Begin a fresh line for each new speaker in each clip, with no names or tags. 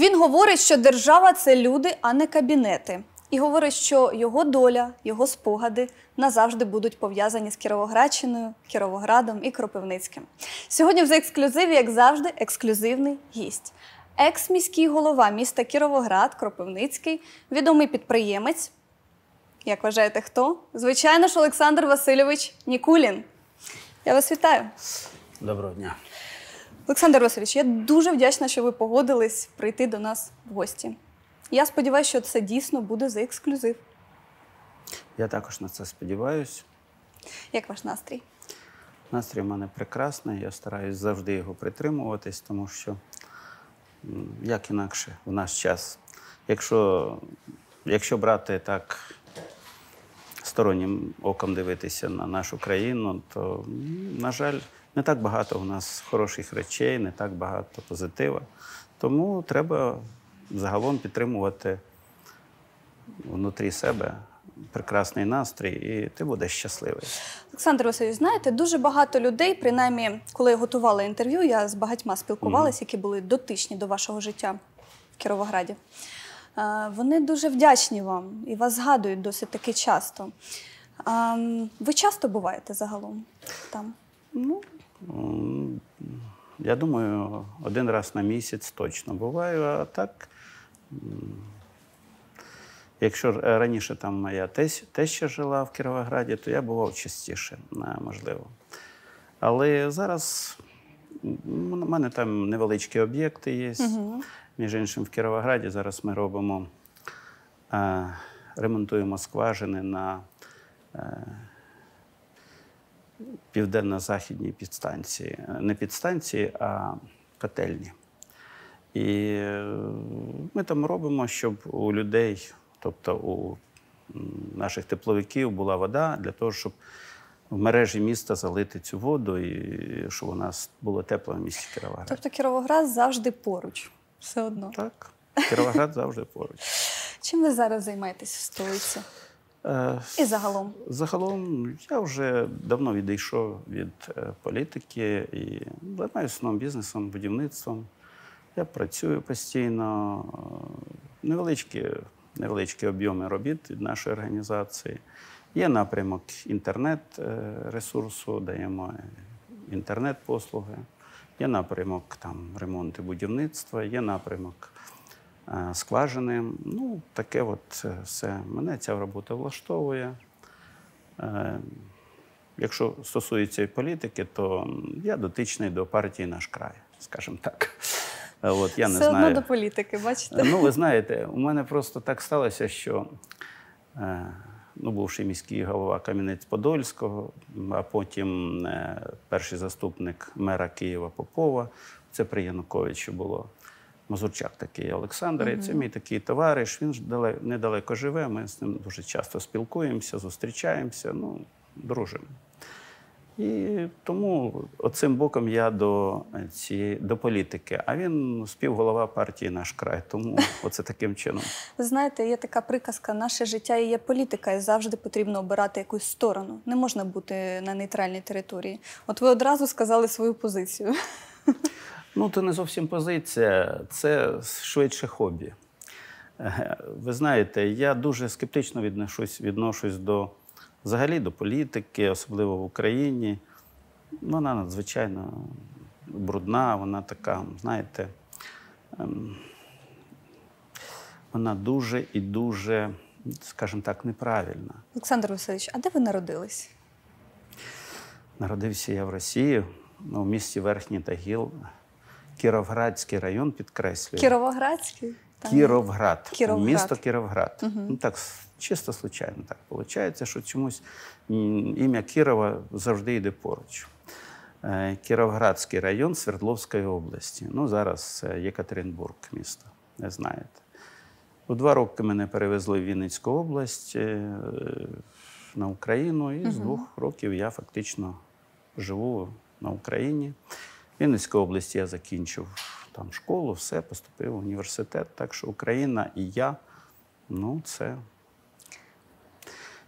Він говорить, що держава це люди, а не кабінети. І говорить, що його доля, його спогади назавжди будуть пов'язані з Кіровоградщиною, Кіровоградом і Кропивницьким. Сьогодні в «За ексклюзиві, як завжди, ексклюзивний гість. Екс-міський голова міста Кіровоград, Кропивницький, відомий підприємець. Як вважаєте, хто? Звичайно ж, Олександр Васильович Нікулін. Я вас вітаю.
Доброго дня.
Олександр Васильович, я дуже вдячна, що ви погодились прийти до нас в гості. Я сподіваюся, що це дійсно буде за ексклюзив.
Я також на це сподіваюся.
Як ваш настрій?
Настрій в мене прекрасний. Я стараюсь завжди його притримуватись, тому що як інакше в наш час. Якщо, якщо брати так стороннім оком дивитися на нашу країну, то, на жаль, не так багато у нас хороших речей, не так багато позитива. Тому треба загалом підтримувати внутрі себе прекрасний настрій, і ти будеш щасливий.
Олександр Васильович, знаєте, дуже багато людей, принаймні, коли я готувала інтерв'ю, я з багатьма спілкувалася, які були дотичні до вашого життя в Кіровограді. Вони дуже вдячні вам і вас згадують досить таки часто. Ви часто буваєте загалом там?
Ну, я думаю, один раз на місяць точно буваю, а так. Якщо раніше там моя теща жила в Кіровограді, то я бував частіше, е, можливо. Але зараз у мене там невеличкі об'єкти є. Між іншим, в Кіровограді зараз ми робимо, е, ремонтуємо скважини на е, південно-західній підстанції. Не підстанції, а котельні. І е, ми там робимо, щоб у людей, тобто у наших тепловиків, була вода для того, щоб в мережі міста залити цю воду і щоб у нас було тепло в місті Кіровоград.
Тобто Кіровоград завжди поруч, все одно.
Так, Кіровоград завжди поруч.
Чим ви зараз займаєтесь в столиці?
Е,
І загалом?
Загалом я вже давно відійшов від е, політики і займаюся основним бізнесом, будівництвом. Я працюю постійно, е, невеличкі, невеличкі об'єми робіт від нашої організації. Є напрямок інтернет-ресурсу, даємо інтернет-послуги, є напрямок там, ремонту будівництва, є напрямок скважини. Ну, таке от е, все. Мене ця робота влаштовує. Е, Якщо стосується політики, то я дотичний до партії наш край, скажімо так. Е, От, я не
все
знаю.
одно до політики, бачите?
Ну, ви знаєте, у мене просто так сталося, що е, ну, бувший міський голова Кам'янець-Подольського, а потім е, перший заступник мера Києва Попова, це при Януковичу було. Мазурчак такий Олександр, і це мій такий товариш. Він ж дале- недалеко живе. Ми з ним дуже часто спілкуємося, зустрічаємося, ну, дружимо. І тому оцим боком я до цієї до політики. А він співголова партії наш край. Тому оце таким чином.
Ви знаєте, є така приказка: наше життя і є політика, і завжди потрібно обирати якусь сторону. Не можна бути на нейтральній території. От ви одразу сказали свою позицію.
Ну, це не зовсім позиція, це швидше хобі. Ви знаєте, я дуже скептично відношусь, відношусь до взагалі до політики, особливо в Україні. Вона надзвичайно брудна, вона така, знаєте, ем, вона дуже і дуже, скажімо так, неправильна.
Олександр Васильович, а де ви народились?
Народився я в Росії, ну, в місті Верхній Тагіл, Кіровградський район, підкреслюю.
Кіровоградський? Там.
Кіровград.
Кіровград.
Місто Кіровград. Ну так чисто случайно так виходить, що чомусь ім'я Кірова завжди йде поруч. Е, Кіровградський район Свердловської області. Ну, зараз Єкатеринбург місто, не знаєте. У два роки мене перевезли в Вінницьку область е, на Україну, і з двох років я фактично живу на Україні. В Вінницькій області я закінчив там школу, все, поступив в університет. Так що Україна і я ну, це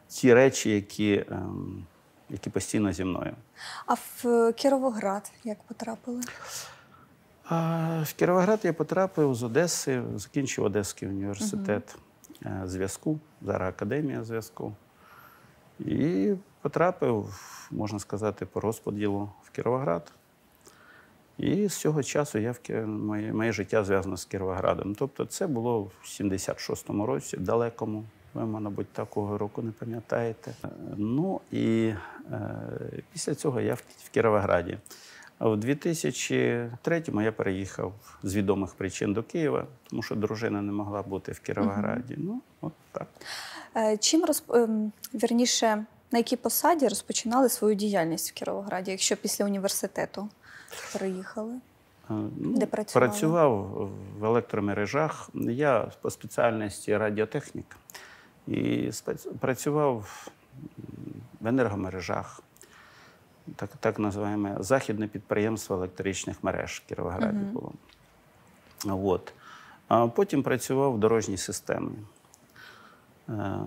ті речі, які, ем, які постійно зі мною.
А в е, Кіровоград як потрапили?
А в Кіровоград я потрапив з Одеси, закінчив Одеський університет е, зв'язку, зараз академія зв'язку. І потрапив, можна сказати, по розподілу в Кіровоград. І з цього часу я в моє, моє життя зв'язано з Кіровоградом. Тобто це було в 76-му році, далекому. Ви, мабуть, такого року не пам'ятаєте. Е, Ну і е, після цього я в, в Кіровограді. А в 2003-му я переїхав з відомих причин до Києва, тому що дружина не могла бути в Кіровограді. Ну, от так.
Е, Чим розп... ем, вірніше, на якій посаді розпочинали свою діяльність в Кіровограді, якщо після університету переїхали?
Е, Ну,
Де працювали?
Працював в електромережах. Я по спеціальності радіотехнік і працював в енергомережах, так, так називаємо західне підприємство електричних мереж в Кіровограді було. От. А потім працював в дорожній системі. Е,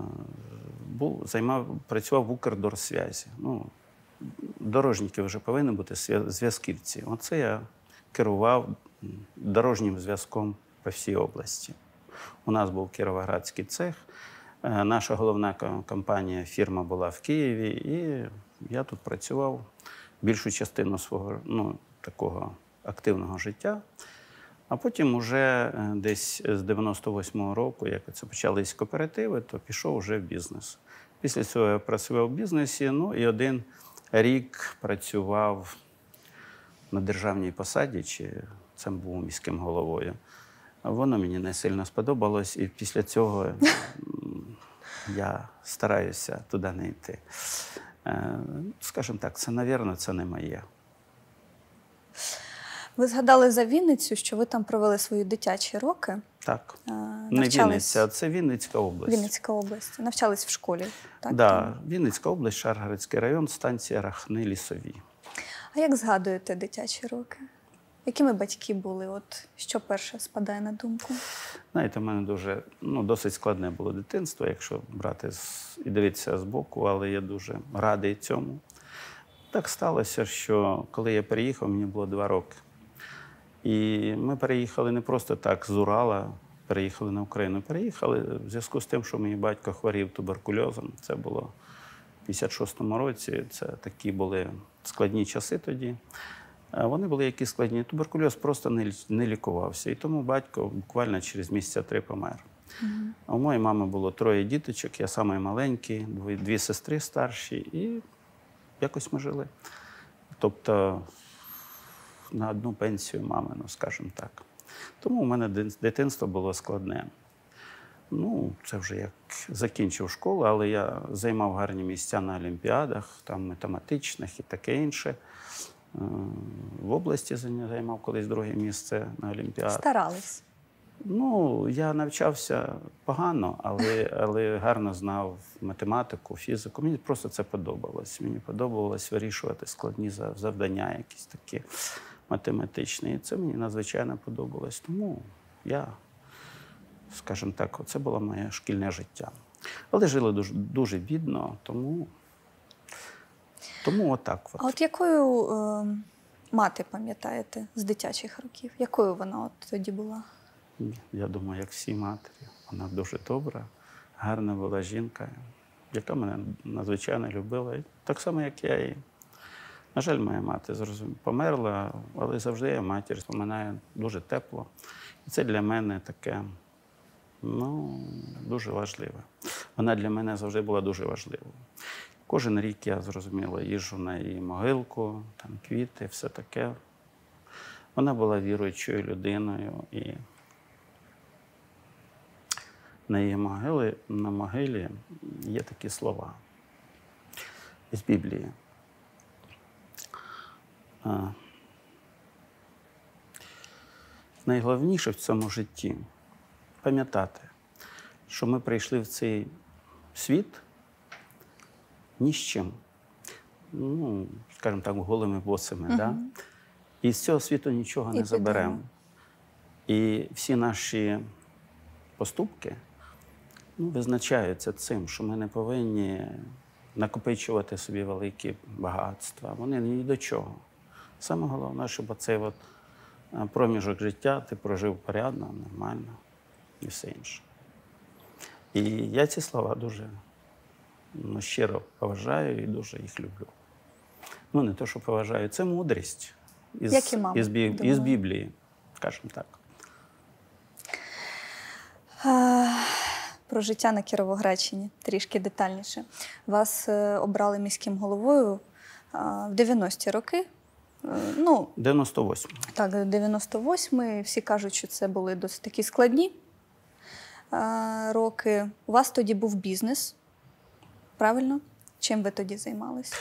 Був, займав, працював в Укрдорсвязі. Ну, дорожники вже повинні бути зв'язківці. Оце я керував дорожнім зв'язком по всій області. У нас був кіровоградський цех. Е, Наша головна компанія, фірма була в Києві, і я тут працював більшу частину свого ну, такого активного життя. А потім, уже е, десь з 98-го року, як це почались кооперативи, то пішов вже в бізнес. Після цього я працював в бізнесі, ну і один рік працював на державній посаді, чи це був міським головою. Воно мені не сильно сподобалось, і після цього я стараюся туди не йти. Е, Скажімо так, це, навірно, це не моє.
Ви згадали за Вінницю, що ви там провели свої дитячі роки.
Так.
Е,
Не Вінниця, а це Вінницька область.
Вінницька область. Навчались в школі. Так?
да,
Там?
Вінницька область, Шаргородський район, станція Рахни Лісові.
А як згадуєте дитячі роки? Якими батьки були? От що перше спадає на думку?
Знаєте, в мене дуже ну, досить складне було дитинство, якщо брати з, і дивитися збоку, але я дуже радий цьому. Так сталося, що коли я переїхав, мені було два роки. І ми переїхали не просто так з Урала, переїхали на Україну. Переїхали в зв'язку з тим, що мій батько хворів туберкульозом. Це було в 56-му році. Це такі були складні часи тоді. Вони були які складні. Туберкульоз просто не, не лікувався. І тому батько буквально через місяця три помер. А у моєї мами було троє діточок, я самий маленький, дві, дві сестри старші, і якось ми жили. Тобто на одну пенсію мамину, скажімо так. Тому у мене дитинство було складне. Ну, це вже як закінчив школу, але я займав гарні місця на олімпіадах, там математичних і таке інше. Е, В області займав колись друге місце на олімпіадах.
Старались.
Ну, я навчався погано, але, але гарно знав математику, фізику. Мені просто це подобалось. Мені подобалось вирішувати складні завдання, якісь такі математичні. І це мені надзвичайно подобалось. Тому я, скажімо так, це було моє шкільне життя. Але жили дуже, дуже бідно, тому, тому отак. От.
А от якою е, мати пам'ятаєте з дитячих років? Якою вона от тоді була?
Я думаю, як всі матері. Вона дуже добра, гарна була жінка, яка мене надзвичайно любила. Так само, як я її. На жаль, моя мати померла, але завжди я матір споминаю дуже тепло. І це для мене таке ну, дуже важливе. Вона для мене завжди була дуже важливою. Кожен рік я зрозуміло, їжджу на її могилку, там квіти, все таке. Вона була віруючою людиною і на її могилі, на могилі є такі слова з Біблії. Найголовніше в цьому житті пам'ятати, що ми прийшли в цей світ ні з чим. Ну, скажімо так, голими босими. Да? І з цього світу нічого
І
не заберемо. І всі наші поступки ну, визначаються цим, що ми не повинні накопичувати собі великі багатства. Вони ні до чого. Саме головне, щоб оцей от, е, проміжок життя ти прожив порядно, нормально і все інше. І я ці слова дуже ну, щиро поважаю і дуже їх люблю. Ну, не те, що поважаю, це мудрість із,
Як і мама,
із, Бі-
думаю.
із Біблії, скажімо так.
Про життя на Кіровоградщині трішки детальніше. Вас е, обрали міським головою в 90-ті роки. Е, Ну,
98.
так, 98-й. Всі кажуть, що це були досить такі складні е, роки. У вас тоді був бізнес. Правильно? Чим ви тоді займалися?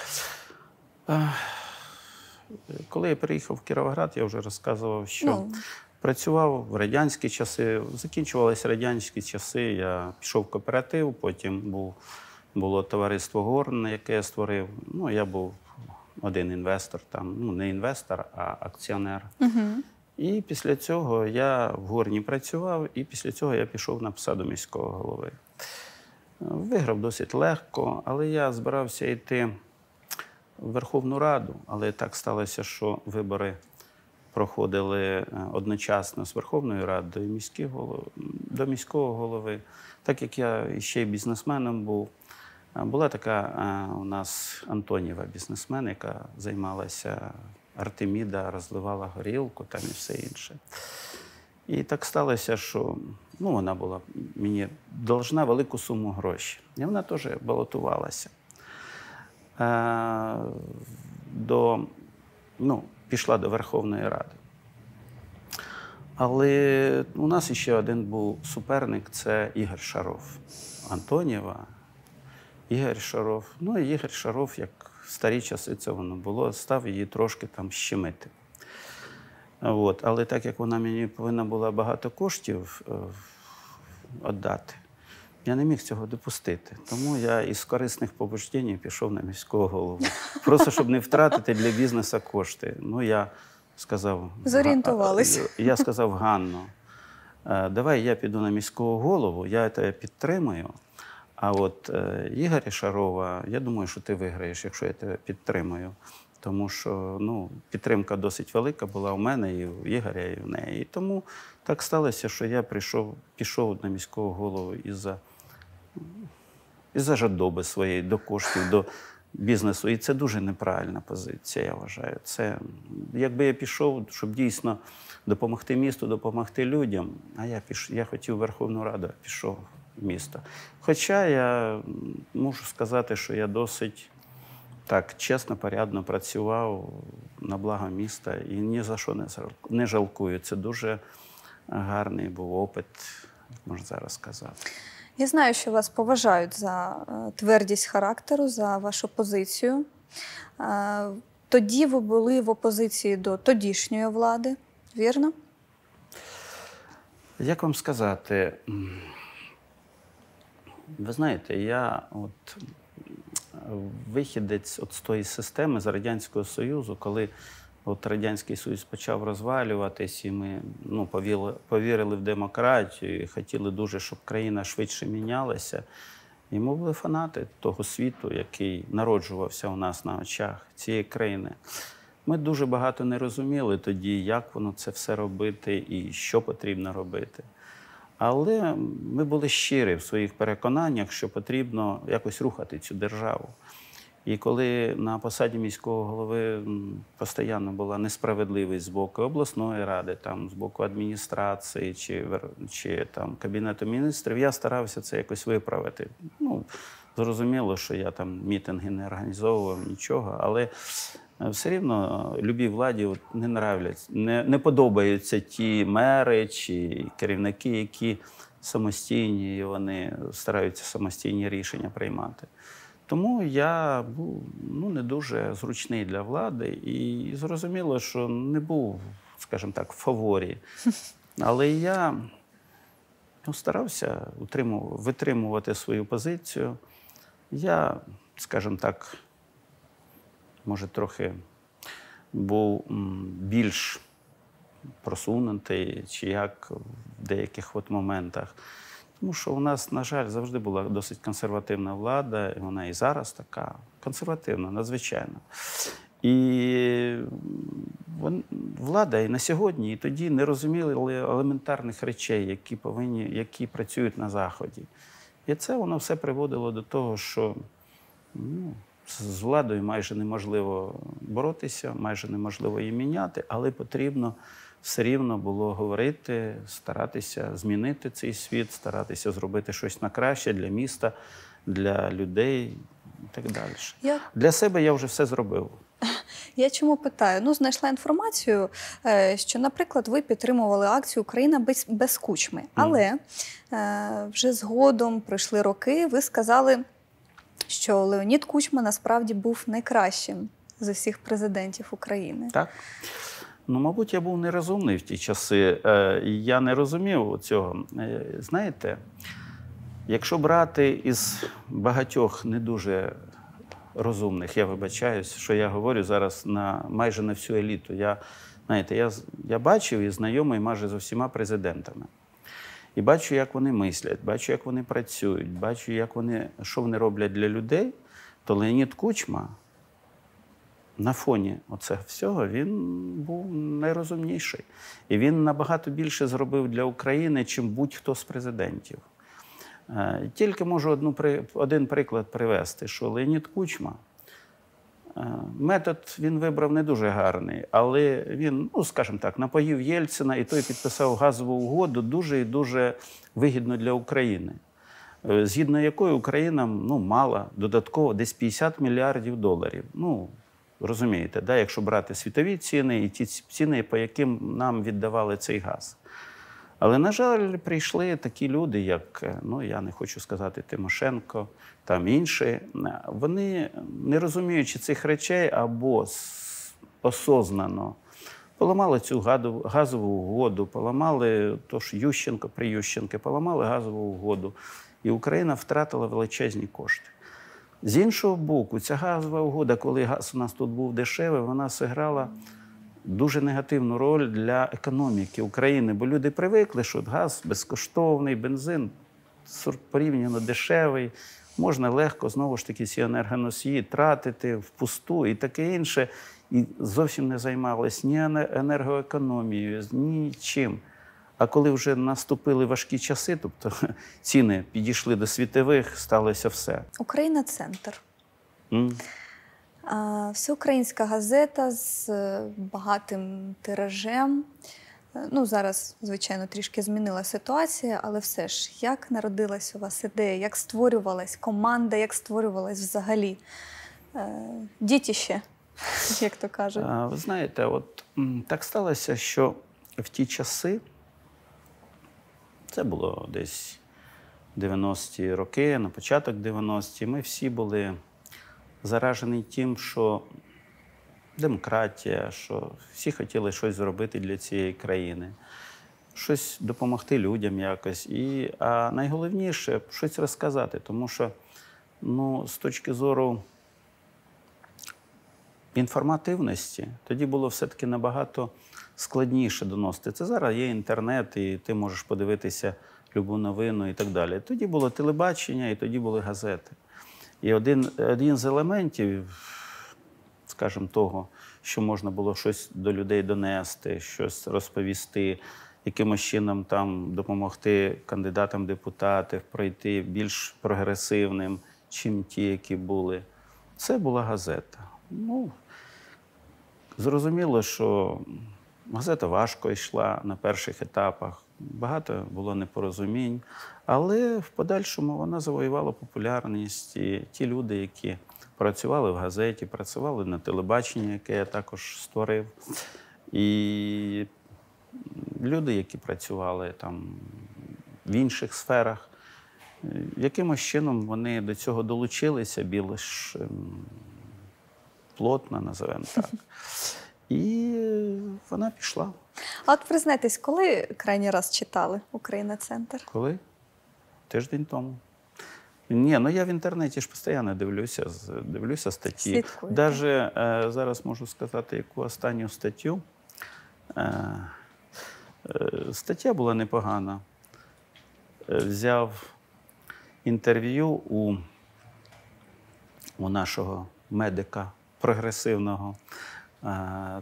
Коли я переїхав в Кіровоград, я вже розказував, що
Ну.
працював в радянські часи. Закінчувалися радянські часи. Я пішов в кооператив, потім був, було товариство Горн, яке я створив. Ну, я був один інвестор, там, ну не інвестор, а акціонер.
Угу.
І після цього я в Горні працював, і після цього я пішов на посаду міського голови. Виграв досить легко, але я збирався йти в Верховну Раду, але так сталося, що вибори проходили е, одночасно з Верховною Радою до міського голови. Так як я ще й бізнесменом був, була така е, у нас Антоніва бізнесмен, яка займалася Артеміда, розливала горілку там і все інше. І так сталося, що ну, вона була мені должна велику суму грошей. І вона теж балотувалася. Е, до, ну, пішла до Верховної Ради. Але у нас ще один був суперник це Ігор Шаров. Антоніва, Ігор Шаров. Ну і Ігор Шаров, як в старі часи це воно було, став її трошки там щемити. От. Але так як вона мені повинна була багато коштів віддати, я не міг цього допустити. Тому я із корисних побуждень пішов на міського голову. Просто щоб не втратити для бізнесу кошти. Ну, я сказав.
Зорієнтувались.
«Га- Я сказав Ганно, е, давай я піду на міського голову, я тебе підтримую. А от е, Ігоря Шарова, я думаю, що ти виграєш, якщо я тебе підтримую. Тому що ну, підтримка досить велика була у мене і у Ігоря, і в неї. І тому так сталося, що я прийшов, пішов на міського голову із-за із-за жадоби своєї до коштів, до бізнесу. І це дуже неправильна позиція, я вважаю. Це якби я пішов, щоб дійсно допомогти місту, допомогти людям. А я піш, я хотів Верховну Раду, а пішов в місто. Хоча я можу сказати, що я досить так чесно, порядно працював на благо міста і ні за що не жалкую. Це дуже гарний був опит, як можна зараз сказати.
Я знаю, що вас поважають за е, твердість характеру, за вашу позицію. Е, Тоді ви були в опозиції до тодішньої влади, вірно?
Як вам сказати? Ви знаєте, я от вихідець от з тої системи з Радянського Союзу, коли от Радянський Союз почав розвалюватись, і ми ну, повіли, повірили в демократію, і хотіли дуже, щоб країна швидше мінялася. І ми були фанати того світу, який народжувався у нас на очах цієї країни. Ми дуже багато не розуміли тоді, як воно це все робити і що потрібно робити. Але ми були щирі в своїх переконаннях, що потрібно якось рухати цю державу. І коли на посаді міського голови постійно була несправедливість з боку обласної ради, там, з боку адміністрації чи, чи там, Кабінету міністрів, я старався це якось виправити. Ну, зрозуміло, що я там мітинги не організовував, нічого, але все рівно е, любій владі не нравляться, не, не подобаються ті мери чи керівники, які самостійні, і вони стараються самостійні рішення приймати. Тому я був ну, не дуже зручний для влади і зрозуміло, що не був, скажімо так, в фаворі. Але я ну, старався витримувати свою позицію. Я, скажімо так, може, трохи був більш просунутий, чи як в деяких от моментах. Тому що у нас, на жаль, завжди була досить консервативна влада, і вона і зараз така консервативна, надзвичайно. І влада і на сьогодні, і тоді не розуміли елементарних речей, які повинні, які працюють на Заході. І це воно все приводило до того, що ну, з владою майже неможливо боротися, майже неможливо її міняти, але потрібно все рівно було говорити, старатися змінити цей світ, старатися зробити щось на краще для міста, для людей і так далі.
Я
Для себе я вже все зробив.
Я чому питаю? Ну, знайшла інформацію, е, що, наприклад, ви підтримували акцію Україна без, без кучми. Але е, вже згодом пройшли роки. Ви сказали, що Леонід Кучма насправді був найкращим з усіх президентів України.
Так? Ну, мабуть, я був нерозумний в ті часи. Е, Я не розумів цього. Е, Знаєте, якщо брати із багатьох не дуже розумних, я вибачаюсь, що я говорю зараз на майже на всю еліту. Я, знаєте, я, я бачив і знайомий майже з усіма президентами. І бачу, як вони мислять, бачу, як вони працюють, бачу, як вони, що вони роблять для людей, то Леонід Кучма на фоні оцього всього він був найрозумніший. І він набагато більше зробив для України, чим будь-хто з президентів. Е, Тільки можу одну, один приклад привести, що Леонід Кучма. Е, Метод він вибрав не дуже гарний, але він, ну скажімо так, напоїв Єльцина, і той підписав газову угоду дуже і дуже вигідно для України, е, згідно якої Україна ну, мала додатково десь 50 мільярдів доларів. Ну, розумієте, да, якщо брати світові ціни і ті ціни, по яким нам віддавали цей газ. Але, на жаль, прийшли такі люди, як, е, ну я не хочу сказати Тимошенко, там інші. Е, Вони, не розуміючи цих речей або осознано поламали цю газову угоду, поламали то ж Ющенко при Ющенко, поламали газову угоду, і Україна втратила величезні кошти. З іншого боку, ця газова угода, коли газ у нас тут був дешевий, вона зіграла дуже негативну роль для економіки України, бо люди привикли, що газ безкоштовний, бензин порівняно дешевий, можна легко знову ж таки ці енергоносії тратити впусту і таке інше. І зовсім не займалися ні енергоекономією, ні чим. А коли вже наступили важкі часи, тобто ціни підійшли до світових, сталося все.
Україна центр.
М.
Всеукраїнська газета з е, багатим тиражем. Е, Ну, зараз, звичайно, трішки змінила ситуація, але все ж, як народилась у вас ідея, як створювалась команда, як створювалась взагалі е, дітіще, як то кажуть.
Ви знаєте, от так сталося, що в ті часи, це було десь 90-ті роки, на початок 90-ті, ми всі були заражені тим, що демократія, що всі хотіли щось зробити для цієї країни, щось допомогти людям якось. І, а найголовніше щось розказати, тому що ну, з точки зору інформативності, тоді було все-таки набагато складніше доносити. Це зараз є інтернет, і ти можеш подивитися любу новину і так далі. Тоді було телебачення, і тоді були газети. І один, один з елементів, скажімо, того, що можна було щось до людей донести, щось розповісти, якимось чином там допомогти кандидатам в депутати пройти більш прогресивним, чим ті, які були. Це була газета. Ну, зрозуміло, що газета важко йшла на перших етапах. Багато було непорозумінь, але в подальшому вона завоювала популярність. І ті люди, які працювали в газеті, працювали на телебаченні, яке я також створив. І люди, які працювали там в інших сферах, якимось чином вони до цього долучилися більш ем, плотно, називаємо так. І вона пішла.
А от признайтесь, коли крайній раз читали Україна Центр?
Коли? Тиждень тому. Ні, ну я в інтернеті ж постійно дивлюся, дивлюся статті. Даже е, зараз можу сказати, яку останню статтю. Е, е, стаття була непогана. Е, взяв інтерв'ю у, у нашого медика прогресивного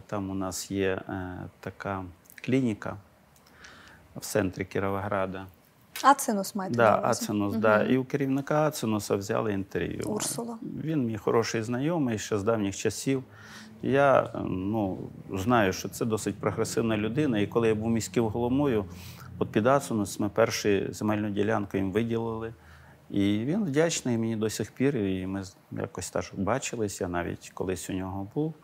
Там у нас є е, така клініка в центрі Кіровограда.
Ацинус маєте
Да? Ацинус, да. І у керівника Ацинуса взяли інтерв'ю.
Урсула.
Він мій хороший знайомий ще з давніх часів. Я е, ну, знаю, що це досить прогресивна людина. І коли я був міським головою, от під Ацинус ми першу земельну ділянку їм виділили. І він вдячний мені до сих пір. І ми якось теж бачились, я навіть колись у нього був.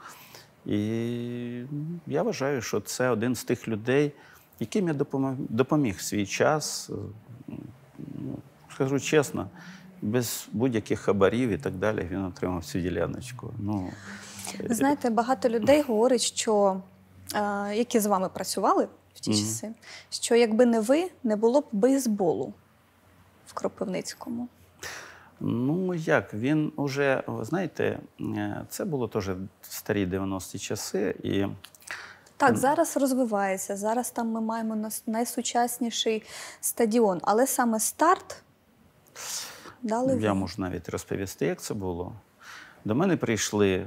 І я вважаю, що це один з тих людей, яким я допоміг в свій час. Ну, скажу чесно, без будь-яких хабарів і так далі він отримав цю діляночку. Ну,
знаєте, багато людей говорять, що е, які з вами працювали в ті
Мгм.
часи, що якби не ви, не було б бейсболу в Кропивницькому.
Ну як, він уже, ви знаєте, е, це було теж в старі 90-ті часи. І
Так, зараз розвивається. Зараз там ми маємо найсучасніший стадіон, але саме старт дали
я можу навіть розповісти, як це було. До мене прийшли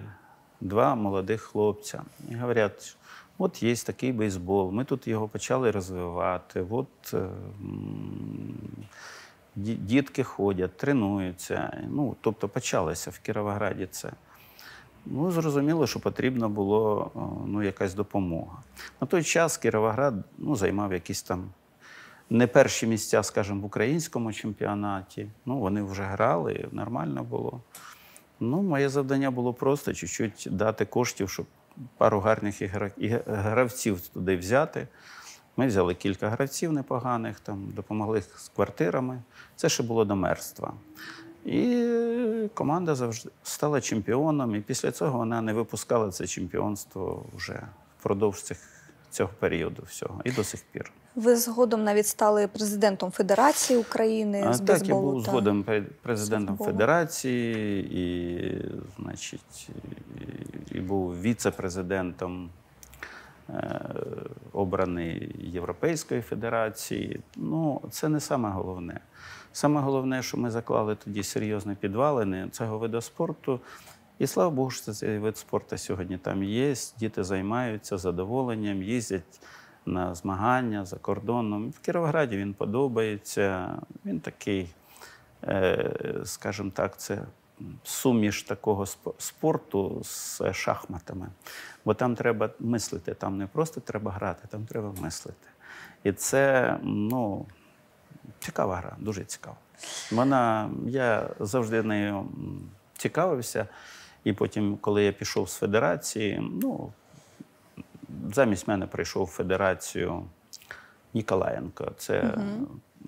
два молодих хлопця і говорять: от є такий бейсбол, ми тут його почали розвивати. От е, дітки ходять, тренуються. Ну, тобто почалося в Кіровограді це. Ну, зрозуміло, що потрібна була ну, якась допомога. На той час Кіровоград ну, займав якісь там не перші місця, скажімо, в українському чемпіонаті. Ну, вони вже грали, нормально було. Ну, моє завдання було просто чуть-чуть дати коштів, щоб пару гарних гравців туди взяти. Ми взяли кілька гравців непоганих, там, допомогли з квартирами. Це ще було до мерства. І команда завжди стала чемпіоном, і після цього вона не випускала це чемпіонство вже впродовж цих, цього періоду всього і до сих пір.
Ви згодом навіть стали президентом Федерації України
А,
з
так, я був
та-
згодом президентом. Федерації і, значить, і, і був віце-президентом обраний Європейської Федерації. Ну, це не саме головне. Саме головне, що ми заклали тоді серйозні підвалини цього виду спорту. І слава Богу, що цей вид спорту сьогодні там є. Діти займаються задоволенням, їздять на змагання за кордоном. В Кіровограді він подобається. Він такий, е, скажімо так, це суміш такого спорту з шахматами. Бо там треба мислити, там не просто треба грати, там треба мислити. І це ну, цікава гра, дуже цікава. Вона, я завжди нею цікавився. І потім, коли я пішов з федерації, ну, замість мене прийшов в федерацію Ніколаєнко. Це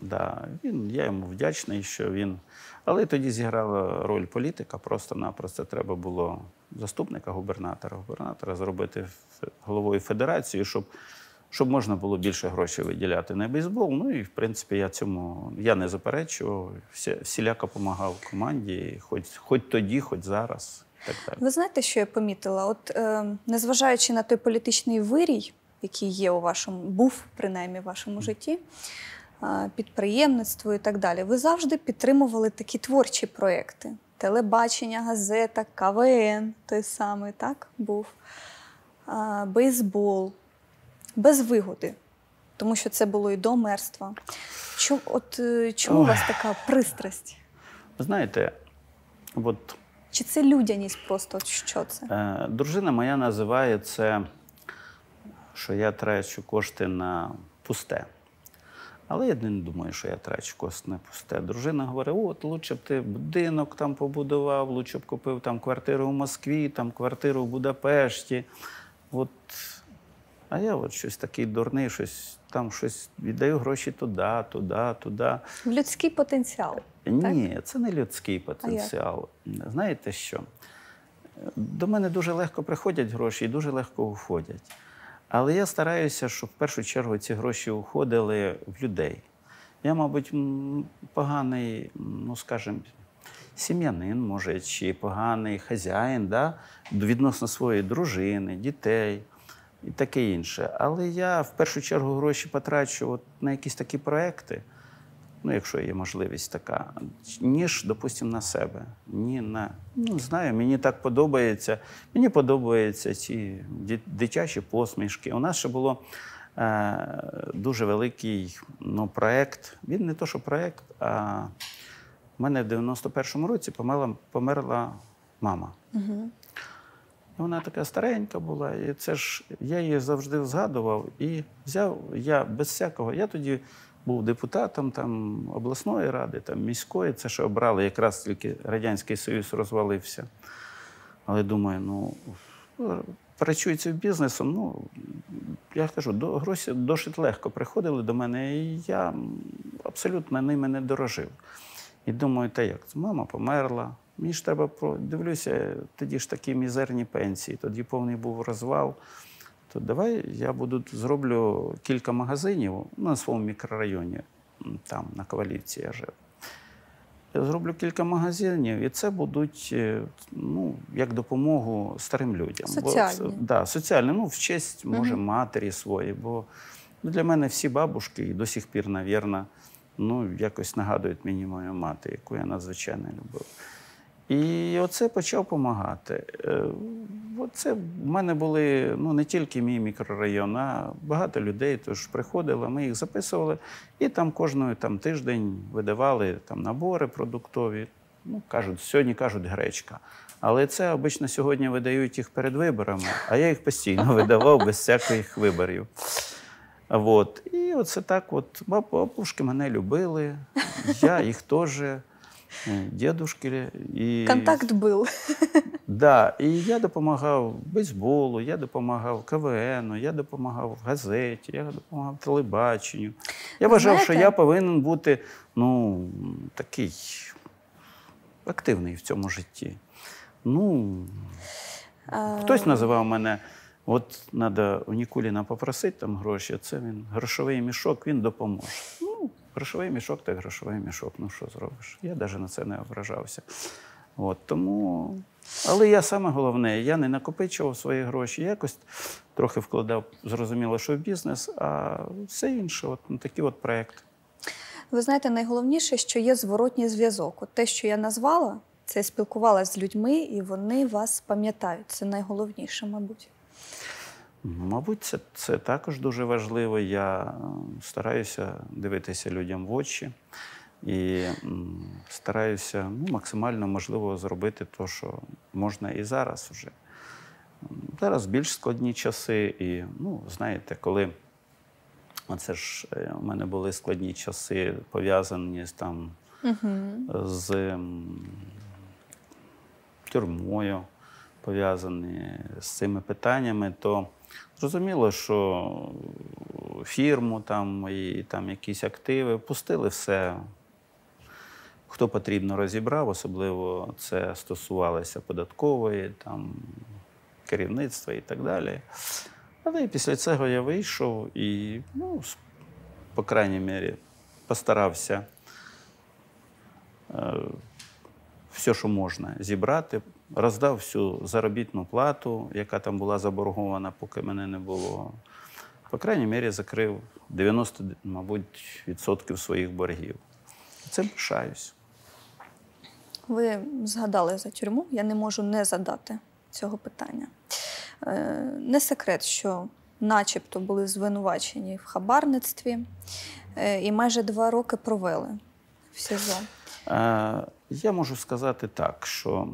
да, він, я йому вдячний, що він. Але тоді зіграла роль політика. Просто-напросто треба було заступника губернатора, губернатора зробити головою федерації, щоб, щоб можна було більше грошей виділяти на бейсбол. Ну і в принципі я цьому я не заперечував. Всі, всіляко допомагав команді, хоч, хоч тоді, хоч зараз. Так далі.
Ви знаєте, що я помітила? От е, незважаючи на той політичний вирій, який є у вашому, був принаймні в вашому житті, підприємництво і так далі, ви завжди підтримували такі творчі проекти. Телебачення, газета, КВН той самий, так, був, бейсбол, без вигоди, тому що це було і до мерства. Чому, от, е, чому у вас така пристрасть?
Ви знаєте, от
Чи це людяність просто? Що це?
Е, Дружина моя називає це, що я трачу кошти на пусте. Але я не думаю, що я трачу кошти на пусте. Дружина говорить: от лучше б ти будинок там побудував, лучше б купив там квартиру в Москві, там квартиру в Будапешті. От. А я от щось такий дурний, щось там щось віддаю гроші туди, туди, туди.
В людський потенціал.
Ні, це не людський потенціал. Знаєте що? До мене дуже легко приходять гроші і дуже легко уходять. Але я стараюся, щоб в першу чергу ці гроші уходили в людей. Я, мабуть, поганий, ну скажімо, сім'янин, може, чи поганий хазяїн да? відносно своєї дружини, дітей і таке інше. Але я в першу чергу гроші потрачу от на якісь такі проекти. Ну, якщо є можливість така, ніж, допустимо, на себе. Ні на, ну, знаю, мені так подобається. Мені подобаються ці дитячі посмішки. У нас ще було е, дуже великий ну, проєкт. Він не то, що проєкт, а в мене в 91-му році померла, померла мама.
Угу.
І Вона така старенька була, і це ж я її завжди згадував і взяв я без всякого. Я тоді був депутатом там обласної ради, там міської. Це ще обрали, якраз тільки Радянський Союз розвалився. Але думаю, ну працюється бізнесом, ну я кажу, до гроші досить легко приходили до мене, і я абсолютно ними не дорожив. І думаю, та як? Мама померла. Мені ж треба дивлюся, тоді ж такі мізерні пенсії, тоді повний був розвал. То давай я буду зроблю кілька магазинів на своєму мікрорайоні, там на Ковалівці я жив. Я зроблю кілька магазинів, і це будуть е, ну, як допомогу старим людям.
Соціальні.
Бо, да, соціальні, ну, в честь, може,
Мгм.
матері своєї. Бо ну, для мене всі бабушки і до сих пір, навірно, ну, якось нагадують мені мою мати, яку я надзвичайно любив. І оце почав допомагати. Оце в мене були ну, не тільки мій мікрорайон, а багато людей тож приходило, ми їх записували, і там кожного там, тиждень видавали там, набори продуктові. Ну, кажуть, сьогодні кажуть гречка. Але це обично сьогодні видають їх перед виборами, а я їх постійно видавав без всяких виборів. От. І оце так, от баб- бабушки мене любили, я їх теж, дідушки. І...
Контакт був.
Да, і я допомагав бейсболу, я допомагав КВН, я допомагав газеті, я допомагав телебаченню. Я вважав, що я повинен бути ну, такий активний в цьому житті. Ну,
Е,
хтось називав мене, от треба у Нікуліна попросити там гроші, це він грошовий мішок, він допоможе. Ну, грошовий мішок, так грошовий мішок. Ну що зробиш? Я навіть на це не ображався. От, тому... Але я саме головне, я не накопичував свої гроші, якось трохи вкладав, зрозуміло, що в бізнес, а все інше, от ну, такі от проекти.
Ви знаєте, найголовніше, що є зворотній зв'язок. От те, що я назвала, це спілкувалася з людьми, і вони вас пам'ятають. Це найголовніше, мабуть.
Мабуть, це, це також дуже важливо. Я стараюся дивитися людям в очі і стараюся ну, максимально можливо зробити те, що можна і зараз вже. Зараз більш складні часи, і ну, знаєте, коли оце ж е, у мене були складні часи, пов'язані з там
Угу.
з тюрмою пов'язані з цими питаннями, то зрозуміло, що фірму там і там якісь активи пустили все. Хто потрібно розібрав, особливо це стосувалося податкової, там, керівництва і так далі. Але і після цього я вийшов і, ну, по крайній мірі, постарався е, все, що можна, зібрати, роздав всю заробітну плату, яка там була заборгована, поки мене не було. По крайній мірі, закрив 90, мабуть, відсотків своїх боргів. Цим пишаюсь.
Ви згадали за тюрму, я не можу не задати цього питання. Е, Не секрет, що начебто були звинувачені в хабарництві е, і майже два роки провели в СІЗО.
Е, Я можу сказати так, що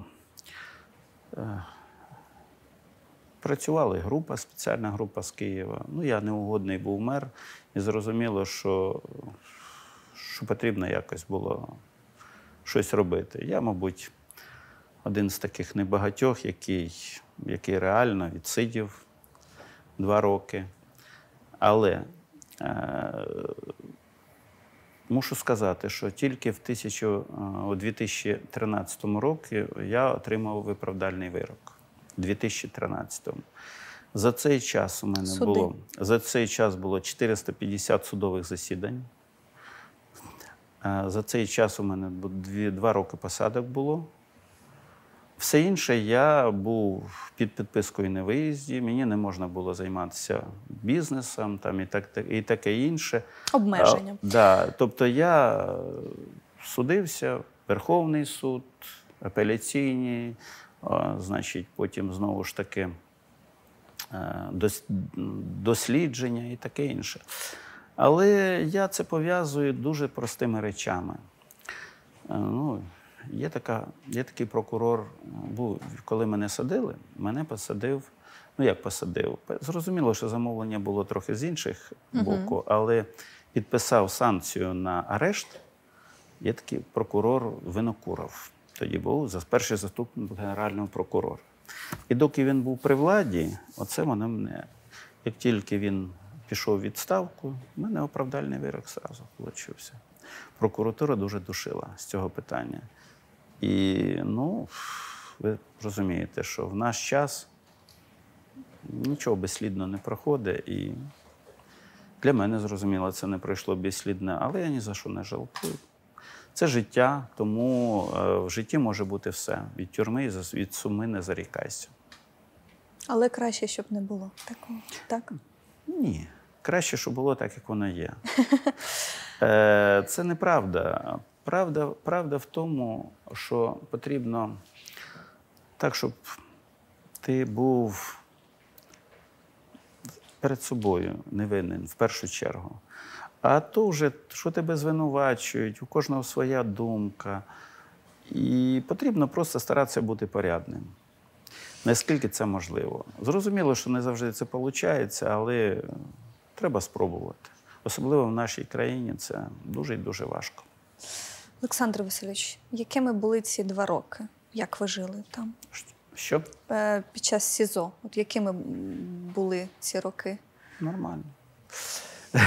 працювала група, спеціальна група з Києва. Ну, я неугодний був мер, і зрозуміло, що, що потрібно якось було щось робити. Я, мабуть, один з таких небагатьох, який, який реально відсидів два роки. Але е, Мушу сказати, що тільки в тисячу, е, у 2013 році я отримав виправдальний вирок. У 2013. За цей час у мене
Суди.
було за цей час було 450 судових засідань. Е, За цей час у мене два роки посадок було Все інше я був під підпискою на виїзді, мені не можна було займатися бізнесом там, і, так, і таке інше.
Обмеження.
А, да, тобто я судився, Верховний суд, апеляційні, а, значить, потім знову ж таки е, дос- дослідження і таке інше. Але я це пов'язую дуже простими речами. Е, Ну, є, така, є такий прокурор, був, коли мене садили, мене посадив. Ну, як посадив? Зрозуміло, що замовлення було трохи з інших боку, але підписав санкцію на арешт. Є такий прокурор Винокуров. Тоді був за перший заступник генерального прокурора. І доки він був при владі, оце воно мене. Як тільки він пішов у відставку, в мене оправдальний вирок зразу получився. Прокуратура дуже душила з цього питання. І ну, ви розумієте, що в наш час нічого безслідно не проходить. І для мене, зрозуміло, це не пройшло безслідно, але я ні за що не жалкую. Це життя, тому е, в житті може бути все. Від тюрми і від суми не зарікайся.
Але краще, щоб не було такого. Так?
Ні. Краще, щоб було так, як воно є. Е, Це неправда. Правда, правда в тому, що потрібно так, щоб ти був перед собою невинен в першу чергу. А то вже, що тебе звинувачують, у кожного своя думка. І потрібно просто старатися бути порядним. Наскільки це можливо. Зрозуміло, що не завжди це виходить, але треба спробувати. Особливо в нашій країні це дуже і дуже важко.
Олександр Васильович, якими були ці два роки? Як ви жили там?
Що?
Е, Під час СІЗО? От якими були ці роки?
Нормально.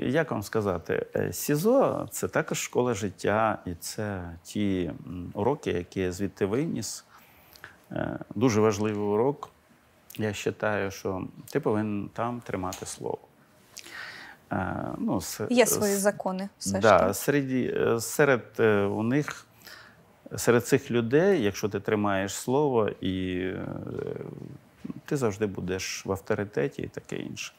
Як вам сказати, Е, СІЗО це також школа життя, і це ті уроки, які я звідти виніс. Е, Дуже важливий урок. Я вважаю, що ти повинен там тримати слово. Е, Ну, с-
Є свої закони, все ж
да,
таки.
серед, е, серед е, у них, серед цих людей, якщо ти тримаєш слово, і е, ти завжди будеш в авторитеті і таке інше.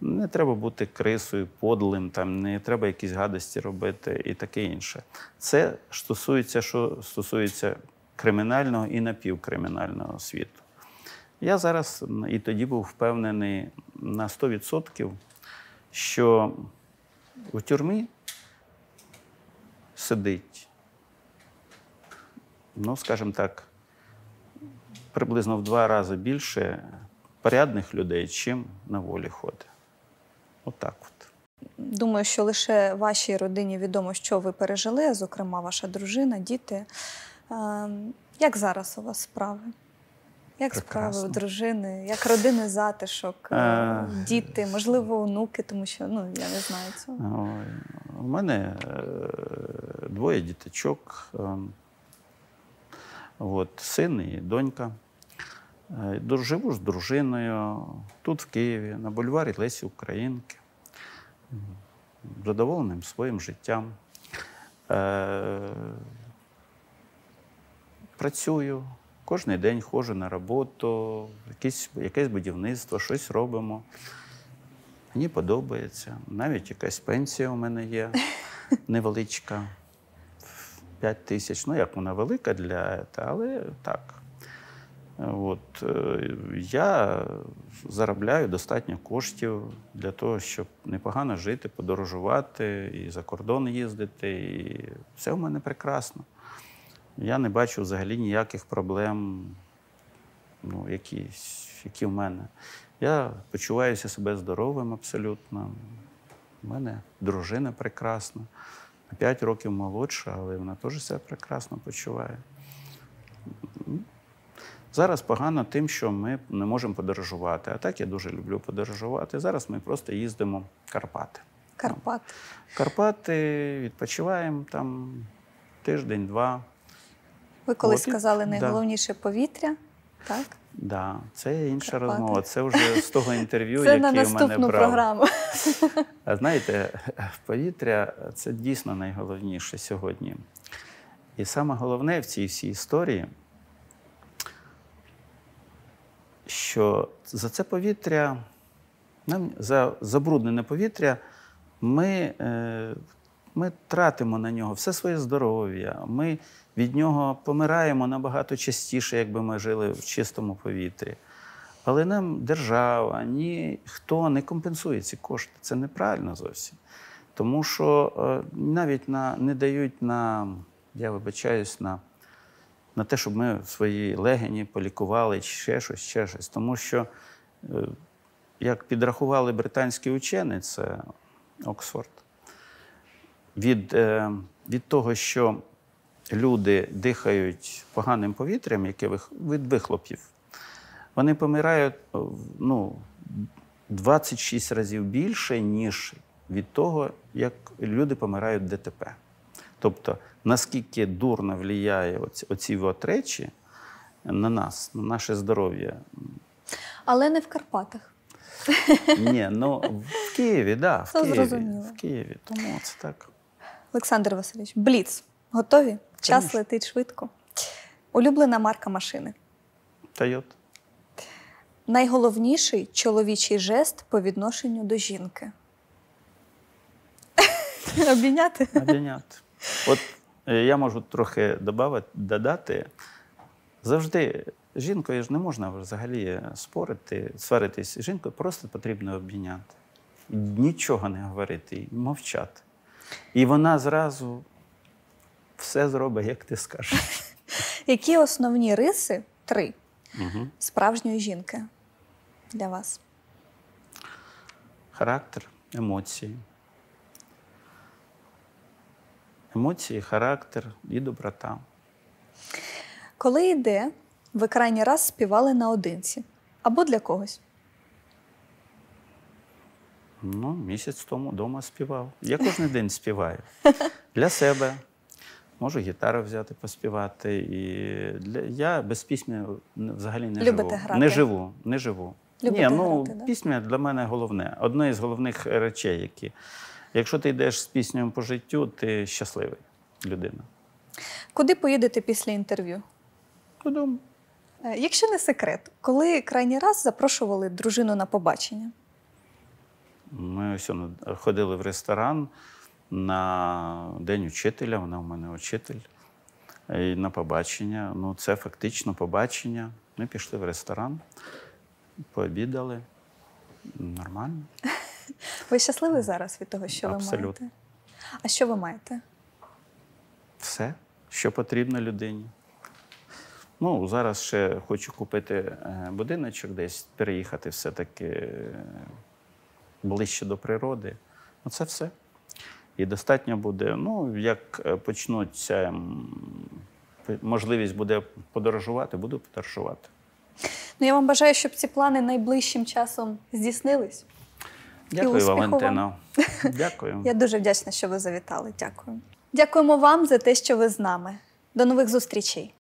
Не треба бути крисою, подлим, там, не треба якісь гадості робити і таке інше. Це стосується, що стосується кримінального і напівкримінального світу. Я зараз і тоді був впевнений на 100%, що у тюрмі сидить, ну, скажімо так, приблизно в два рази більше порядних людей, чим на волі ходить. Отак от.
Думаю, що лише вашій родині відомо, що ви пережили, зокрема, ваша дружина, діти. Ем, Як зараз у вас справи? Як справи
Прекрасно.
у дружини? Як родинний затишок, е, діти, можливо, онуки, тому що ну я не знаю цього.
У мене е, двоє діточок. е, От, син і донька. Живу з дружиною тут, в Києві, на бульварі Лесі Українки. Задоволеним своїм життям. Працюю, кожен день ходжу на роботу, якесь, якесь будівництво, щось робимо. Мені подобається. Навіть якась пенсія у мене є невеличка. 5 тисяч. Ну, як вона велика для але так. От, е, я заробляю достатньо коштів для того, щоб непогано жити, подорожувати і за кордон їздити. І все в мене прекрасно. Я не бачу взагалі ніяких проблем, ну, які, які в мене. Я почуваюся себе здоровим абсолютно. У мене дружина прекрасна, на 5 років молодша, але вона теж себе прекрасно почуває. Зараз погано тим, що ми не можемо подорожувати. А так я дуже люблю подорожувати. Зараз ми просто їздимо в Карпати.
Карпат.
Карпати відпочиваємо там тиждень-два.
Ви колись сказали
да.
найголовніше повітря, так?
Да, це інша
Карпати.
розмова. Це вже з того інтерв'ю, яке
на
в мене
наступну
брав.
програму.
А знаєте, повітря це дійсно найголовніше сьогодні. І саме головне в цій всій історії, що за це повітря, за забруднене повітря, ми, е, ми тратимо на нього все своє здоров'я. Ми від нього помираємо набагато частіше, якби ми жили в чистому повітрі. Але нам держава, ніхто не компенсує ці кошти. Це неправильно зовсім. Тому що е, навіть на, не дають на, я вибачаюсь, на, на те, щоб ми свої легені полікували, чи ще щось, ще щось. Тому що, е, як підрахували британські учені, це Оксфорд, від, е, від того, що люди дихають поганим повітрям, яке вих- від вихлопів, вони помирають е, ну, 26 разів більше, ніж від того, як люди помирають ДТП. Тобто, наскільки дурно впливає оці, оці от речі на нас, на наше здоров'я.
Але не в Карпатах.
Ні, ну в Києві, да, в Києві, в Києві. Тому це так.
Олександр Васильович, Бліц. Готові? Час
Конечно.
летить швидко. Улюблена марка машини.
Тойот.
Найголовніший чоловічий жест по відношенню до жінки. Обійняти?
Обійняти. От е, я можу трохи добавити, додати. Завжди жінкою ж не можна взагалі спорити, сваритись. З жінкою просто потрібно обійняти. Нічого не говорити, мовчати. І вона зразу все зробить, як ти скажеш.
Які основні риси три
Угу.
справжньої жінки для вас?
Характер, емоції. Емоції, характер і доброта.
Коли і де ви крайній раз співали наодинці або для когось?
Ну, місяць тому вдома співав. Я кожен день співаю. Для себе. Можу гітару взяти, поспівати. І для... Я без пісні взагалі не
Любите
живу.
грати?
Не живу, не живу.
Любите
Ні, ну,
грати, да?
пісня для мене головне. Одне із головних речей, які. Якщо ти йдеш з піснею по життю, ти щасливий людина.
Куди поїдете після інтерв'ю?
Додому.
Е, Якщо не секрет, коли крайній раз запрошували дружину на побачення?
Ми ось ходили в ресторан на День учителя, вона у мене учитель. І на побачення. Ну, це фактично побачення. Ми пішли в ресторан, пообідали. Нормально.
Ви щасливі зараз від того, що
Абсолютно.
ви маєте? А що ви маєте?
Все, що потрібно людині. Ну, зараз ще хочу купити е, будиночок десь, переїхати все-таки е, ближче до природи. Ну, це все. І достатньо буде, ну, як е, почнуться, можливість буде подорожувати, буду подорожувати.
Ну, я вам бажаю, щоб ці плани найближчим часом здійснились.
Дякую,
успіху вам.
Валентино. Дякую.
Я дуже вдячна, що ви завітали. Дякую. Дякуємо вам за те, що ви з нами. До нових зустрічей.